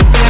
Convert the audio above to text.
Burning